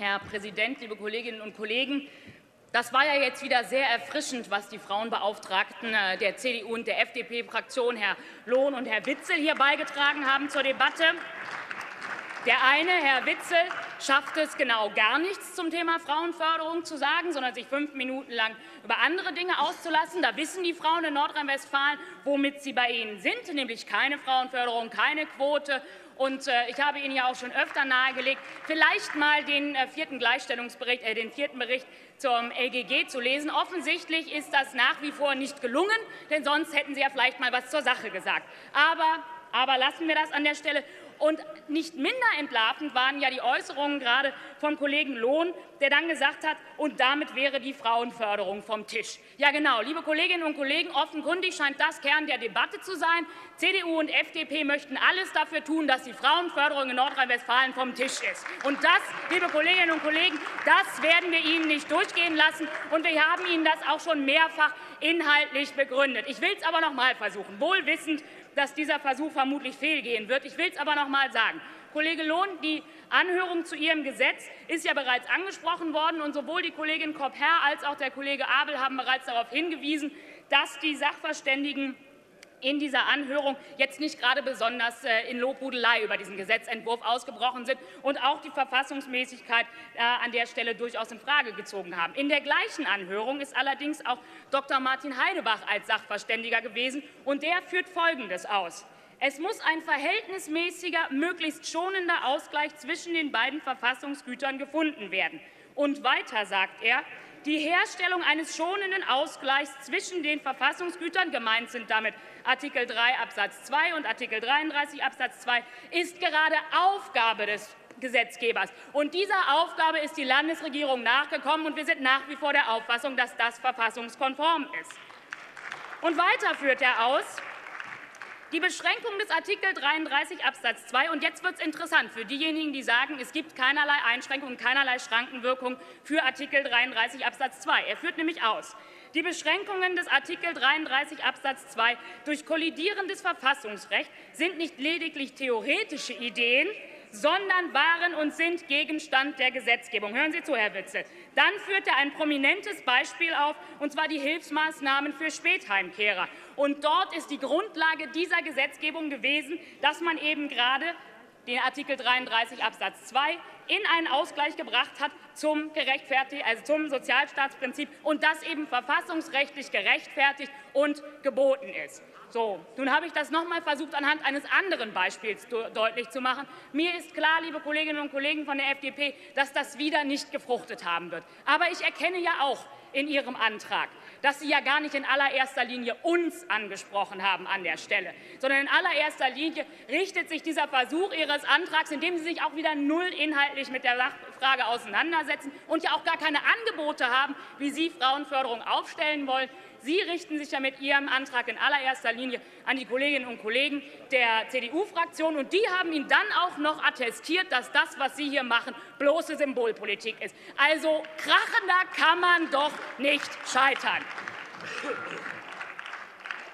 Herr Präsident, liebe Kolleginnen und Kollegen! Das war ja jetzt wieder sehr erfrischend, was die Frauenbeauftragten äh, der CDU und der FDP-Fraktion, Herr Lohn und Herr Witzel, hier beigetragen haben zur Debatte. Der eine, Herr Witzel, schafft es genau gar nichts zum Thema Frauenförderung zu sagen, sondern sich fünf Minuten lang über andere Dinge auszulassen. Da wissen die Frauen in Nordrhein-Westfalen, womit sie bei Ihnen sind, nämlich keine Frauenförderung, keine Quote. Und äh, ich habe Ihnen ja auch schon öfter nahegelegt, vielleicht mal den äh, vierten Gleichstellungsbericht, äh, den vierten Bericht zum LGG zu lesen. Offensichtlich ist das nach wie vor nicht gelungen, denn sonst hätten Sie ja vielleicht mal was zur Sache gesagt. Aber, aber lassen wir das an der Stelle. Und nicht minder entlarvend waren ja die Äußerungen gerade vom Kollegen Lohn, der dann gesagt hat, und damit wäre die Frauenförderung vom Tisch. Ja, genau, liebe Kolleginnen und Kollegen, offenkundig scheint das Kern der Debatte zu sein. CDU und FDP möchten alles dafür tun, dass die Frauenförderung in Nordrhein-Westfalen vom Tisch ist. Und das, liebe Kolleginnen und Kollegen, das werden wir Ihnen nicht durchgehen lassen. Und wir haben Ihnen das auch schon mehrfach inhaltlich begründet. Ich will es aber noch mal versuchen, wohl wissend, dass dieser Versuch vermutlich fehlgehen wird. Ich will es aber noch einmal sagen. Kollege Lohn, die Anhörung zu Ihrem Gesetz ist ja bereits angesprochen worden. und Sowohl die Kollegin Kopp-Herr als auch der Kollege Abel haben bereits darauf hingewiesen, dass die Sachverständigen in dieser Anhörung jetzt nicht gerade besonders äh, in Lobhudelei über diesen Gesetzentwurf ausgebrochen sind und auch die Verfassungsmäßigkeit äh, an der Stelle durchaus in Frage gezogen haben. In der gleichen Anhörung ist allerdings auch Dr. Martin Heidebach als Sachverständiger gewesen, und der führt Folgendes aus. Es muss ein verhältnismäßiger, möglichst schonender Ausgleich zwischen den beiden Verfassungsgütern gefunden werden. Und weiter sagt er, die Herstellung eines schonenden Ausgleichs zwischen den Verfassungsgütern, gemeint sind damit Artikel 3 Absatz 2 und Artikel 33 Absatz 2, ist gerade Aufgabe des Gesetzgebers. Und dieser Aufgabe ist die Landesregierung nachgekommen, und wir sind nach wie vor der Auffassung, dass das verfassungskonform ist. Und weiter führt er aus, die Beschränkung des Artikel 33 Absatz 2, und jetzt wird es interessant für diejenigen, die sagen, es gibt keinerlei Einschränkungen, keinerlei Schrankenwirkung für Artikel 33 Absatz 2. Er führt nämlich aus, die Beschränkungen des Artikel 33 Absatz 2 durch kollidierendes Verfassungsrecht sind nicht lediglich theoretische Ideen, sondern waren und sind Gegenstand der Gesetzgebung. Hören Sie zu, Herr Witzel. Dann führt er ein prominentes Beispiel auf, und zwar die Hilfsmaßnahmen für Spätheimkehrer. Und dort ist die Grundlage dieser Gesetzgebung gewesen, dass man eben gerade den Artikel 33 Absatz 2 in einen Ausgleich gebracht hat zum, also zum Sozialstaatsprinzip und das eben verfassungsrechtlich gerechtfertigt und geboten ist. So, nun habe ich das noch einmal versucht, anhand eines anderen Beispiels deutlich zu machen. Mir ist klar, liebe Kolleginnen und Kollegen von der FDP, dass das wieder nicht gefruchtet haben wird. Aber ich erkenne ja auch in Ihrem Antrag, dass Sie ja gar nicht in allererster Linie uns angesprochen haben an der Stelle, sondern in allererster Linie richtet sich dieser Versuch Ihres Antrags, indem Sie sich auch wieder null inhaltlich mit der Frage auseinandersetzen und ja auch gar keine Angebote haben, wie Sie Frauenförderung aufstellen wollen, Sie richten sich ja mit Ihrem Antrag in allererster Linie an die Kolleginnen und Kollegen der CDU-Fraktion, und die haben Ihnen dann auch noch attestiert, dass das, was Sie hier machen, bloße Symbolpolitik ist. Also krachender kann man doch nicht scheitern.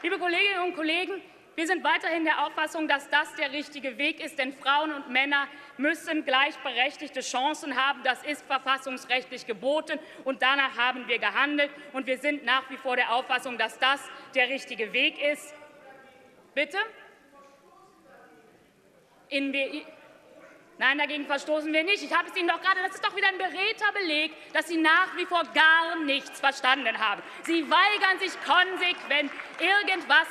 Liebe Kolleginnen und Kollegen, wir sind weiterhin der Auffassung, dass das der richtige Weg ist, denn Frauen und Männer müssen gleichberechtigte Chancen haben. Das ist verfassungsrechtlich geboten, und danach haben wir gehandelt. Und wir sind nach wie vor der Auffassung, dass das der richtige Weg ist. Bitte? In Nein, dagegen verstoßen wir nicht. Ich habe es Ihnen doch gerade, das ist doch wieder ein beredter Beleg, dass Sie nach wie vor gar nichts verstanden haben. Sie weigern sich konsequent, irgendwas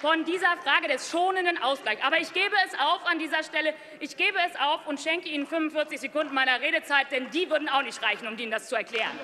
von dieser Frage des schonenden Ausgleichs. Aber ich gebe es auf an dieser Stelle. Ich gebe es auf und schenke Ihnen 45 Sekunden meiner Redezeit, denn die würden auch nicht reichen, um Ihnen das zu erklären.